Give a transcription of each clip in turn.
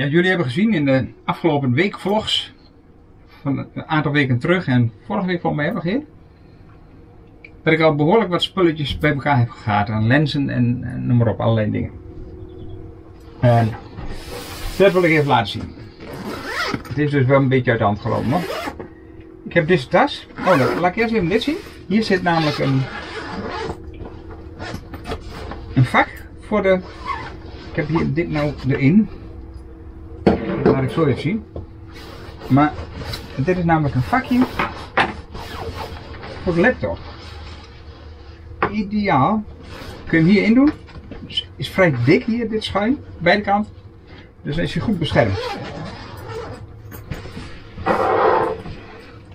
Ja, jullie hebben gezien in de afgelopen week vlogs van een aantal weken terug en vorige week van mij nog hier. Dat ik al behoorlijk wat spulletjes bij elkaar heb gehad aan lenzen en, en noem maar op, allerlei dingen. En dat wil ik even laten zien. Het is dus wel een beetje uit de hand gelopen hoor. Ik heb deze tas. Oh, laat ik eerst even dit zien. Hier zit namelijk een, een vak voor de. Ik heb hier dit nou erin. Ik zo even zien. Maar dit is namelijk een vakje voor de laptop. Ideaal. Kun je hem hierin doen. Is, is vrij dik hier, dit schuim. Beide kanten. Dus is hij goed beschermd.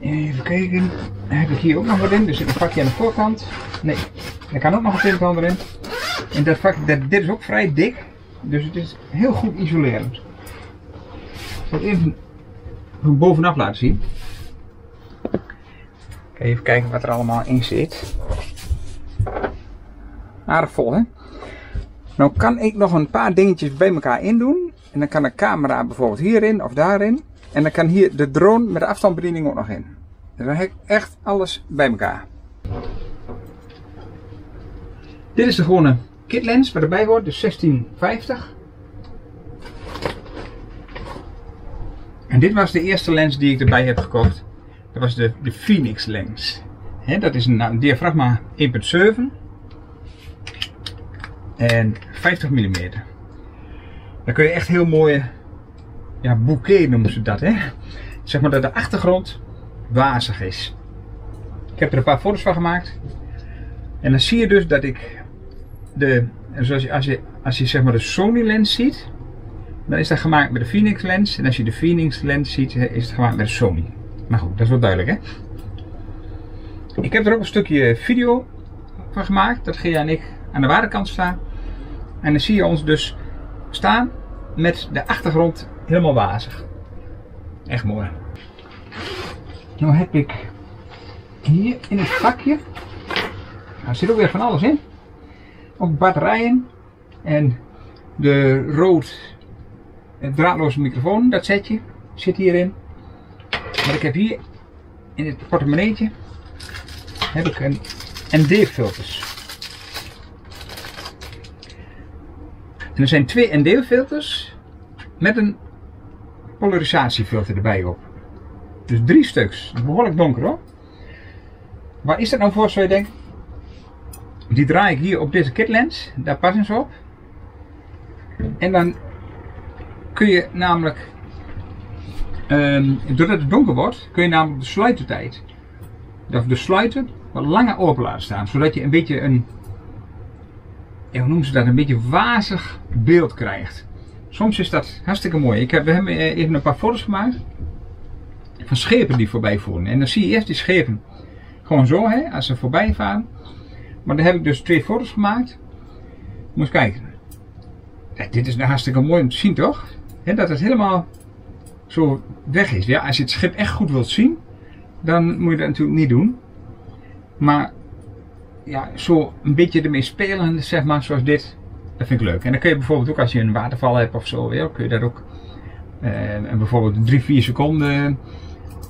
Even kijken. Heb ik hier ook nog wat in. Er zit een vakje aan de voorkant. Nee, er kan ook nog een tintel erin. En dat vak, dat, dit is ook vrij dik. Dus het is heel goed isolerend. Zal even van bovenaf laten zien. Even kijken wat er allemaal in zit. Aardig vol hè. Nou kan ik nog een paar dingetjes bij elkaar in doen. En dan kan de camera bijvoorbeeld hierin of daarin. En dan kan hier de drone met de afstandsbediening ook nog in. Dus dan heb ik echt alles bij elkaar. Dit is de gewone kitlens wat erbij hoort, dus 1650. En dit was de eerste lens die ik erbij heb gekocht. Dat was de, de Phoenix lens. Dat is een, een diafragma 1.7 en 50 mm. Dan kun je echt heel mooie ja, bouquet noemen ze dat. Hè? Zeg maar dat de achtergrond wazig is. Ik heb er een paar foto's van gemaakt. En dan zie je dus dat ik de, zoals je, als je, als je zeg maar de Sony lens ziet, dan is dat gemaakt met de Phoenix lens. En als je de Phoenix lens ziet, is het gemaakt met de Sony. Maar goed, dat is wel duidelijk hè. Ik heb er ook een stukje video van gemaakt. Dat Gea en ik aan de waterkant staan. En dan zie je ons dus staan met de achtergrond helemaal wazig. Echt mooi. Nu heb ik hier in het vakje, er zit ook weer van alles in. Ook batterijen en de rood draadloze microfoon, dat setje, zit hierin. Maar ik heb hier in het portemonneetje heb ik een ND-filters. En er zijn twee ND-filters met een polarisatiefilter erbij op. Dus drie stuks. Behoorlijk donker hoor. Waar is dat nou voor, zou je denken? Die draai ik hier op deze kitlens. Daar passen ze op. En dan kun je namelijk, um, doordat het donker wordt, kun je namelijk de sluitertijd, of de sluiter, wat langer open laten staan. Zodat je een beetje een, hoe noemen ze dat, een beetje wazig beeld krijgt. Soms is dat hartstikke mooi. Ik heb, we hebben even een paar foto's gemaakt van schepen die voorbij voeren. En dan zie je eerst die schepen gewoon zo, hè, als ze voorbij varen. Maar dan heb ik dus twee foto's gemaakt. Moet eens kijken. Dit is nou hartstikke mooi om te zien, toch? Dat het helemaal zo weg is. Ja, als je het schip echt goed wilt zien, dan moet je dat natuurlijk niet doen. Maar ja, zo een beetje ermee spelen, zeg maar, zoals dit, dat vind ik leuk. En dan kun je bijvoorbeeld ook als je een waterval hebt of zo, ja, kun je dat ook, eh, en bijvoorbeeld 3, 4 seconden,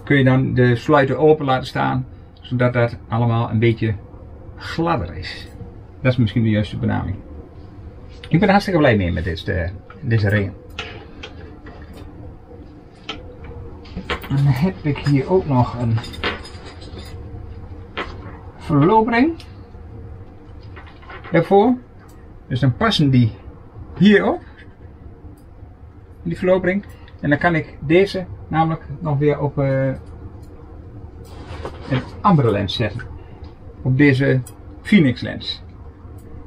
kun je dan de sluiter open laten staan, zodat dat allemaal een beetje gladder is. Dat is misschien de juiste benaming. Ik ben hartstikke blij mee met dit, uh, deze ringen. Dan heb ik hier ook nog een verlopering daarvoor. Dus dan passen die hierop. Die verlopering. En dan kan ik deze namelijk nog weer op uh, een andere lens zetten. Op deze Phoenix lens.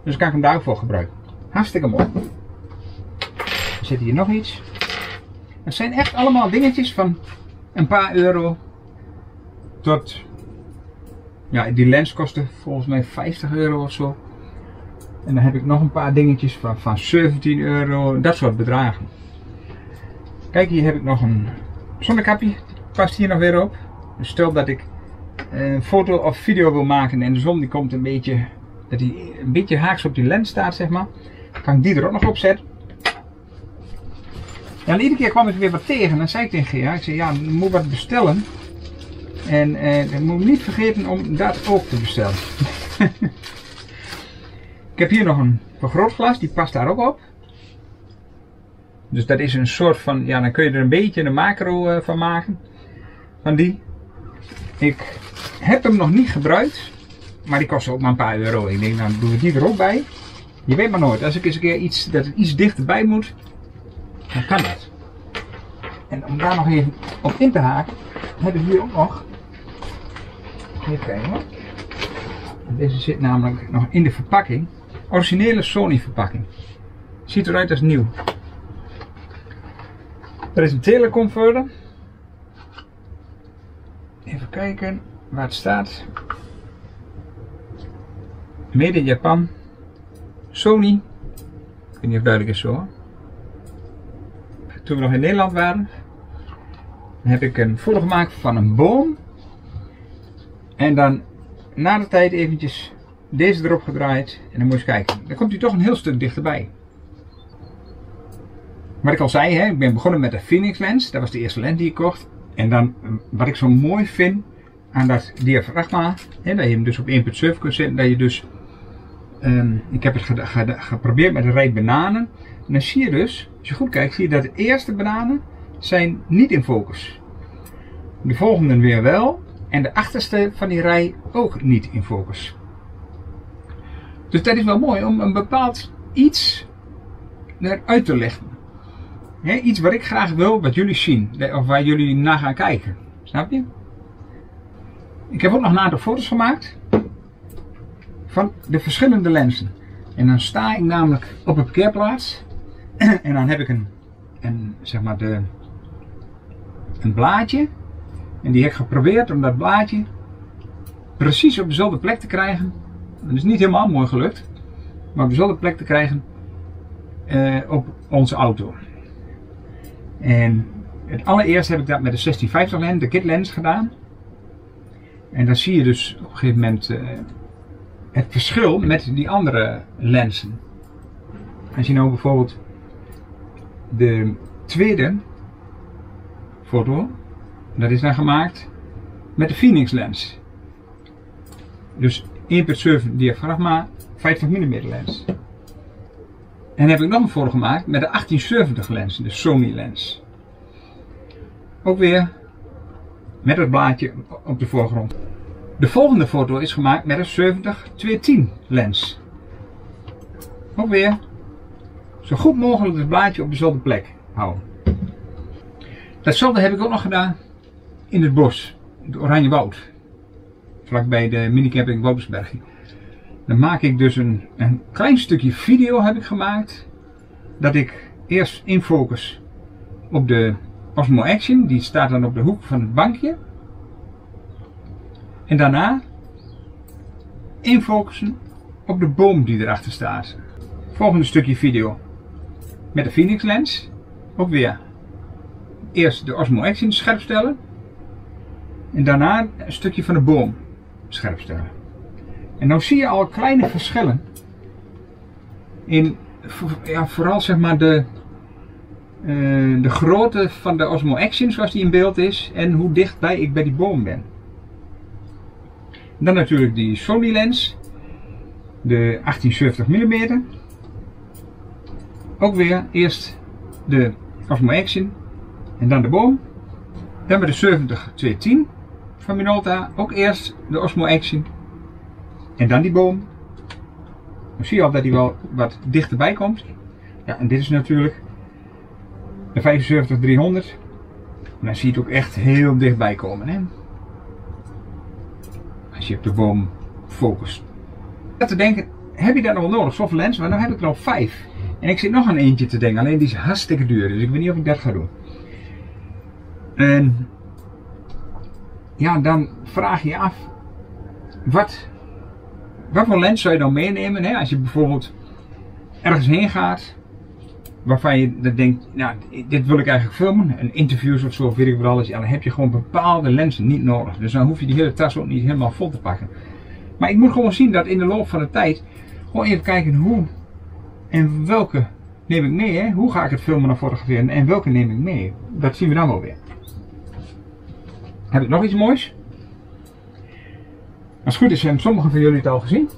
Dus kan ik hem daarvoor gebruiken. Hartstikke mooi. Er zit hier nog iets. Het zijn echt allemaal dingetjes van een paar euro tot, ja die lens kostte volgens mij 50 euro of zo. En dan heb ik nog een paar dingetjes van, van 17 euro, dat soort bedragen. Kijk, hier heb ik nog een zonnekapje, past hier nog weer op. Dus stel dat ik een foto of video wil maken en de zon die komt een beetje, dat die een beetje haaks op die lens staat zeg maar. Kan ik die er ook nog op zetten. En iedere keer kwam ik weer wat tegen. En dan zei ik tegen Gea, ik zei ja, je moet wat bestellen. En eh, moet niet vergeten om dat ook te bestellen. ik heb hier nog een vergrootglas, die past daar ook op. Dus dat is een soort van, ja dan kun je er een beetje een macro uh, van maken. Van die. Ik heb hem nog niet gebruikt. Maar die kost ook maar een paar euro. Ik denk, nou doe ik die er ook bij. Je weet maar nooit, als ik eens een keer iets, dat iets dichterbij moet, dan kan dat. En om daar nog even op in te haken, heb ik hier ook nog. Even kijken hoor. Deze zit namelijk nog in de verpakking. Originele Sony verpakking. Ziet eruit als nieuw. Er is een teleconverter. Even kijken waar het staat. Made in Japan. Sony. Ik weet niet of duidelijk is zo. Toen we nog in Nederland waren, heb ik een foto gemaakt van een boom. En dan na de tijd eventjes deze erop gedraaid. En dan moet je kijken. Dan komt hij toch een heel stuk dichterbij. Wat ik al zei, hè, ik ben begonnen met de Phoenix lens. Dat was de eerste lens die ik kocht. En dan, wat ik zo mooi vind aan dat diafragma, hè, dat je hem dus op 1.7 kunt zetten, dat je dus Ehm, ik heb het geprobeerd met een rij bananen. En dan zie je dus, als je goed kijkt, zie je dat de eerste bananen zijn niet in focus. De volgende weer wel. En de achterste van die rij ook niet in focus. Dus dat is wel mooi om een bepaald iets eruit te leggen. iets wat ik graag wil, wat jullie zien. Of waar jullie naar gaan kijken. Snap je? Ik heb ook nog een aantal foto's gemaakt van de verschillende lenzen. En dan sta ik namelijk op een parkeerplaats en dan heb ik een, een, zeg maar de, een blaadje. En die heb ik geprobeerd om dat blaadje precies op dezelfde plek te krijgen. Dat is niet helemaal mooi gelukt, maar op dezelfde plek te krijgen uh, op onze auto. En het allereerst heb ik dat met de 1650 lens, de kit lens gedaan. En dan zie je dus op een gegeven moment uh, het verschil met die andere lenzen. Als je nou bijvoorbeeld de tweede foto, dat is dan gemaakt met de Phoenix lens. Dus 1.7 diafragma, 50 mm lens. En heb ik nog een foto gemaakt met de 1870 lens, de Sony lens. Ook weer met het blaadje op de voorgrond. De volgende foto is gemaakt met een 70-210 lens. Ook weer zo goed mogelijk het blaadje op dezelfde plek houden. Datzelfde heb ik ook nog gedaan in het bos, het Oranje Woud. Vlakbij de minicamping Woutersberg. Dan maak ik dus een, een klein stukje video heb ik gemaakt. Dat ik eerst infocus op de Osmo Action. Die staat dan op de hoek van het bankje. En daarna infocussen op de boom die erachter staat. Volgende stukje video met de Phoenix lens. Ook weer eerst de Osmo Action scherp stellen. En daarna een stukje van de boom scherp stellen. En dan zie je al kleine verschillen. In ja, vooral zeg maar de, uh, de grootte van de Osmo Action zoals die in beeld is. En hoe dichtbij ik bij die boom ben. Dan natuurlijk die Sony lens. De 1870 mm. Ook weer eerst de Osmo Action. En dan de boom. Dan we de 70-210 van Minolta. Ook eerst de Osmo Action. En dan die boom. Dan zie je al dat hij wel wat dichterbij komt. Ja, en dit is natuurlijk de 75-300. En dan zie je het ook echt heel dichtbij komen. Hè? als je op de boom focust. Dat te denken, heb je dat nog wel nodig, zoveel lens? Maar dan heb ik er al vijf. En ik zit nog aan eentje te denken, alleen die is hartstikke duur, dus ik weet niet of ik dat ga doen. En ja, dan vraag je af, wat, wat voor lens zou je dan meenemen? Hè? Als je bijvoorbeeld ergens heen gaat, waarvan je dan denkt, nou, dit wil ik eigenlijk filmen, een interviews of zo, weet ik wat alles, ja, dan heb je gewoon bepaalde lenzen niet nodig. Dus dan hoef je die hele tas ook niet helemaal vol te pakken. Maar ik moet gewoon zien dat in de loop van de tijd, gewoon even kijken hoe en welke neem ik mee? Hè? Hoe ga ik het filmen en fotograferen? En welke neem ik mee? Dat zien we dan wel weer. Heb ik nog iets moois? Als het goed is, hebben sommigen van jullie het al gezien.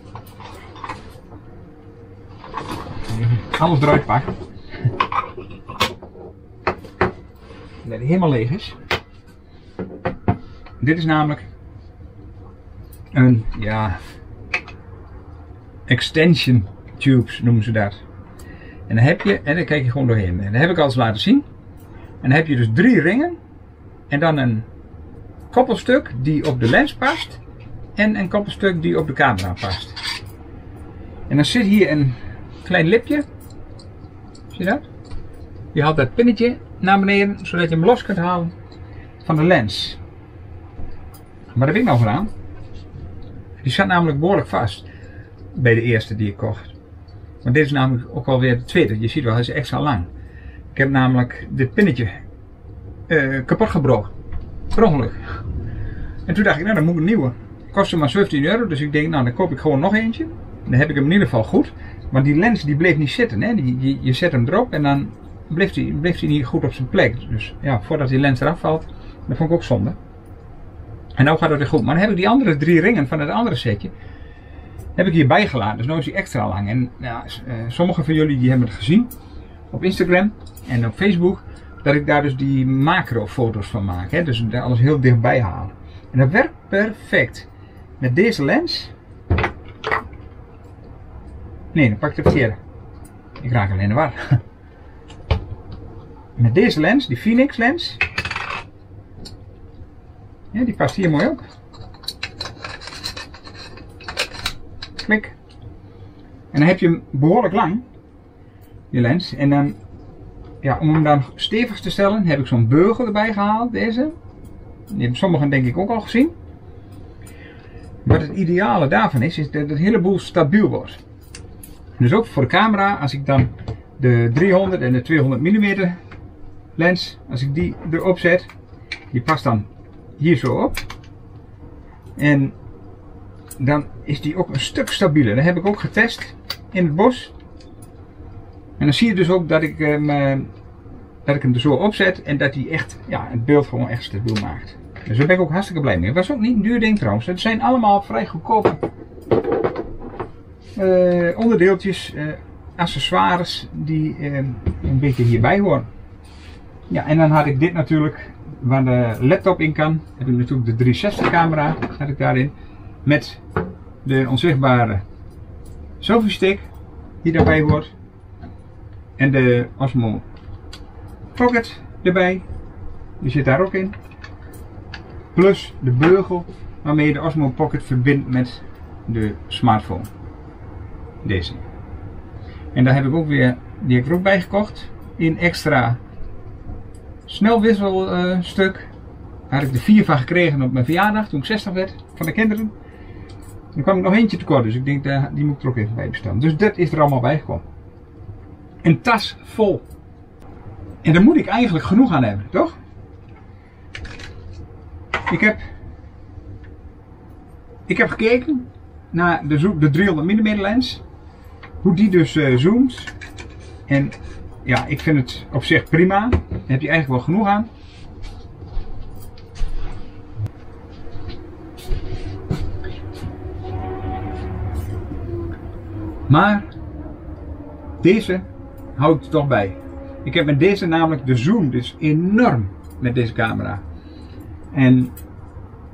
Alles eruit pakken. Dat hij helemaal leeg is. Dit is namelijk een, ja, extension tubes noemen ze dat. En dan heb je, en dan kijk je gewoon doorheen. En dat heb ik al eens laten zien. En dan heb je dus drie ringen. En dan een koppelstuk die op de lens past. En een koppelstuk die op de camera past. En dan zit hier een klein lipje. Zie je dat? Je haalt dat pinnetje naar beneden, zodat je hem los kunt halen van de lens. Maar dat heb ik nou gedaan. Die zat namelijk behoorlijk vast bij de eerste die ik kocht. Want dit is namelijk ook alweer de tweede. Je ziet wel, hij is extra lang. Ik heb namelijk dit pinnetje uh, kapot gebroken. Per ongeluk. En toen dacht ik, nou dan moet ik een nieuwe. Kostte maar 17 euro, dus ik denk, nou dan koop ik gewoon nog eentje. Dan heb ik hem in ieder geval goed. Maar die lens die bleef niet zitten. Hè? Die, je, zet hem erop en dan bleef hij, bleef hij niet goed op zijn plek. Dus ja, voordat die lens eraf valt, dat vond ik ook zonde. En nou gaat het weer goed. Maar dan heb ik die andere drie ringen van het andere setje, heb ik hierbij geladen. Dus nu is hij extra lang. En ja, uh, sommigen van jullie die hebben het gezien op Instagram en op Facebook. Dat ik daar dus die macrofoto's van maak. Hè? Dus alles heel dichtbij halen. En dat werkt perfect. Met deze lens. Nee, dan pak ik de verkeerde. Ik raak alleen de war. Met deze lens, die Phoenix lens. Die past hier mooi op. Klik. En dan heb je hem behoorlijk lang, je lens. En dan, ja, om hem dan stevig te stellen, heb ik zo'n beugel erbij gehaald, deze. Die hebben sommigen denk ik ook al gezien. Wat het ideale daarvan is, is dat het hele boel stabiel wordt. Dus ook voor de camera, als ik dan de 300 en de 200 mm lens, als ik die erop zet, die past dan hier zo op. En dan is die ook een stuk stabieler. Dat heb ik ook getest in het bos. En dan zie je dus ook dat ik hem, eh, dat ik er zo opzet en dat hij echt ja, het beeld gewoon echt stabiel maakt. Dus daar ben ik ook hartstikke blij mee. Was ook niet een duur ding trouwens. Het zijn allemaal vrij goedkope uh, onderdeeltjes, uh, accessoires die een beetje hierbij horen. Ja, en dan had ik dit natuurlijk waar de laptop in kan. Heb ik natuurlijk de 360 camera had ik daarin. Met de onzichtbare selfie stick die daarbij hoort. En de Osmo Pocket erbij. Die zit daar ook in. Plus de beugel waarmee je de Osmo Pocket verbindt met de smartphone. Deze. En daar heb ik ook weer, die heb ik ook bij gekocht. In extra snelwisselstuk. Daar had ik de vier van gekregen op mijn verjaardag toen ik 60 werd van de kinderen. Dan kwam ik nog eentje tekort, dus ik denk die moet ik er ook even bij bestellen. Dus dat is er allemaal bij gekomen. Een tas vol. En daar moet ik eigenlijk genoeg aan hebben, toch? Ik heb, ik heb gekeken naar de, de 300 mm lens. Hoe die dus uh, zoomt. En ja, ik vind het op zich prima. Daar heb je eigenlijk wel genoeg aan. Maar deze hou ik er toch bij. Ik heb met deze namelijk de zoom dus enorm met deze camera. En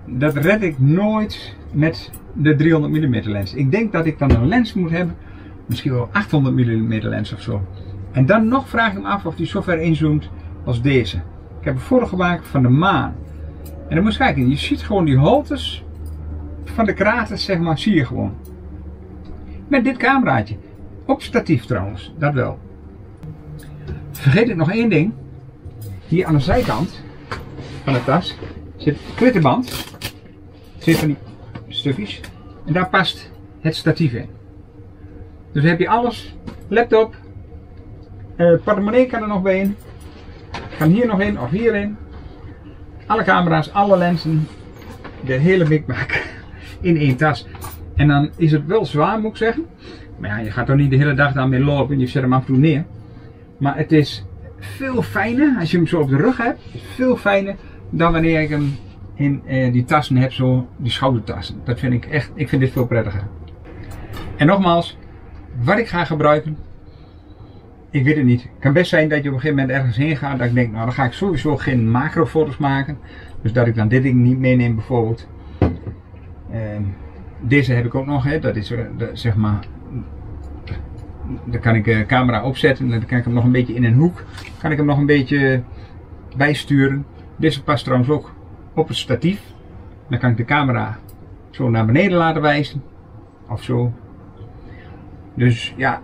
dat red ik nooit met de 300 mm lens. Ik denk dat ik dan een lens moet hebben, misschien wel 800 mm lens of zo. En dan nog vraag ik me af of die zo ver inzoomt als deze. Ik heb een foto gemaakt van de maan. En dan moet je kijken, je ziet gewoon die holtes van de kraters, zeg maar, zie je gewoon. Met dit cameraatje. Op statief trouwens, dat wel. Vergeet ik nog één ding. Hier aan de zijkant van de tas zit klittenband. Zit van die stukjes. En daar past het statief in. Dus heb je alles. Laptop, uh, portemonnee kan er nog bij in. Kan hier nog in of hierin. Alle camera's, alle lenzen. De hele mikmak in één tas. En dan is het wel zwaar moet ik zeggen. Maar ja, je gaat toch niet de hele dag daarmee lopen. Je zet hem af en toe neer. Maar het is veel fijner als je hem zo op de rug hebt. Veel fijner dan wanneer ik hem in eh, die tassen heb, zo die schoudertassen. Dat vind ik echt, ik vind dit veel prettiger. En nogmaals, wat ik ga gebruiken, ik weet het niet. Het kan best zijn dat je op een gegeven moment ergens heen gaat dat ik denk, nou dan ga ik sowieso geen macrofoto's maken. Dus dat ik dan dit ding niet meeneem bijvoorbeeld. Ehm, deze heb ik ook nog, hè. dat is eh, zeg maar dan kan ik de camera opzetten en dan kan ik hem nog een beetje in een hoek, kan ik hem nog een beetje bijsturen. Deze past trouwens ook op het statief. Dan kan ik de camera zo naar beneden laten wijzen. Of zo. Dus ja,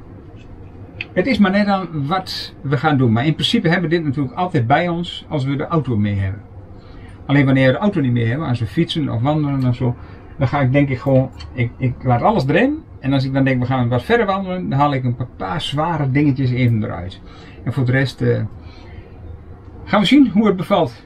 het is maar net aan wat we gaan doen. Maar in principe hebben we dit natuurlijk altijd bij ons als we de auto mee hebben. Alleen wanneer we de auto niet meer hebben, als we fietsen of wandelen of zo, dan ga ik denk ik gewoon, ik, ik laat alles erin. En als ik dan denk we gaan wat verder wandelen, dan haal ik een paar zware dingetjes even eruit. En voor de rest uh, gaan we zien hoe het bevalt.